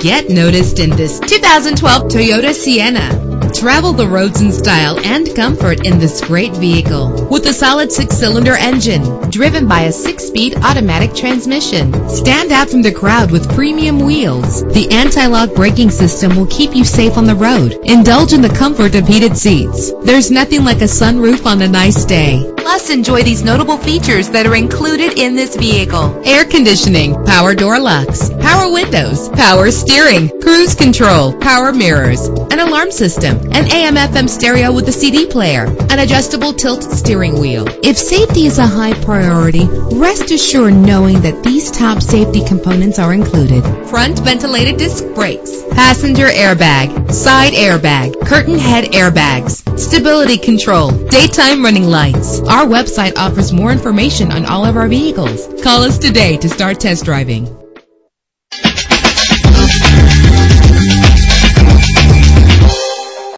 Get noticed in this 2012 Toyota Sienna. Travel the roads in style and comfort in this great vehicle. With a solid six-cylinder engine driven by a six-speed automatic transmission. Stand out from the crowd with premium wheels. The anti-lock braking system will keep you safe on the road. Indulge in the comfort of heated seats. There's nothing like a sunroof on a nice day. Plus, enjoy these notable features that are included in this vehicle. Air conditioning, power door locks, power windows, power steering, cruise control, power mirrors, an alarm system, an AM FM stereo with a CD player, an adjustable tilt steering wheel. If safety is a high priority, rest assured knowing that these top safety components are included. Front ventilated disc brakes, passenger airbag, side airbag, curtain head airbags, stability control, daytime running lights. Our website offers more information on all of our vehicles. Call us today to start test driving.